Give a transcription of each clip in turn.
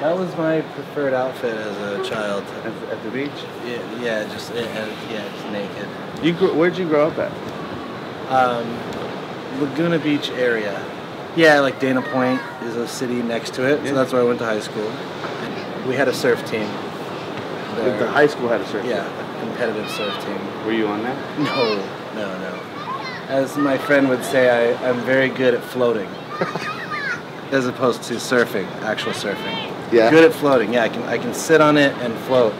that was my preferred outfit as a child. At, at the beach? Yeah, yeah, just yeah, yeah, just naked. You grew, where'd you grow up at? Um, Laguna Beach area. Yeah, like Dana Point is a city next to it, Yeah. so that's where I went to high school. We had a surf team. there. The high school had a surf. Yeah, a competitive surf team. Were you on that? No, no, no. As my friend would say, I, I'm very good at floating. As opposed to surfing, actual surfing. Yeah. Good at floating, yeah. I can I can sit on it and float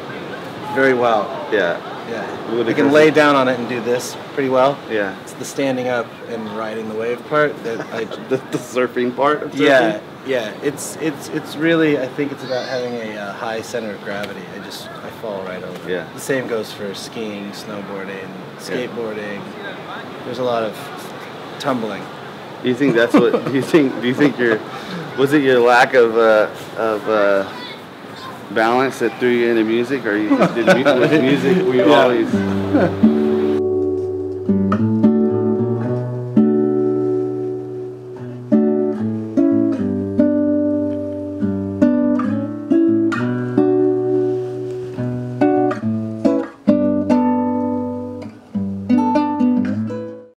very well. Yeah. Yeah. Would I can lay down on it and do this pretty well. Yeah. It's the standing up and riding the wave part that I The, the surfing part of surfing? yeah, yeah. It's it's it's really. I think it's about having a uh, high center of gravity. I just I fall right over. Yeah. The same goes for skiing, snowboarding, Yeah. skateboarding. There's a lot of tumbling. Do you think that's what? Do you think? Do you think your was it your lack of uh, of uh, balance that threw you into music, or you just did mu- with music? You Yeah. always